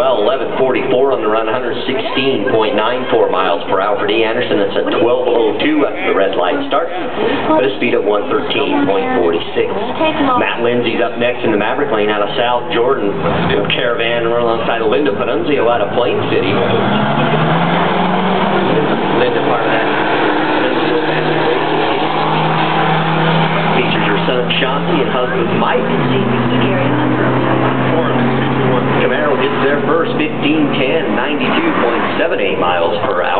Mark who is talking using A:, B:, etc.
A: well. 11.44 on the run, 116.94 miles per hour for D. Anderson. That's at 12.02 after the red light start, at a speed of 113.46. Matt Lindsey's up next in the Maverick lane out of South Jordan. Caravan run alongside Linda Panunzio out of Plain City. Linda part of. Features her son Shanti and husband Mike. Camaro gets there first, 1510, 92.78 miles per hour.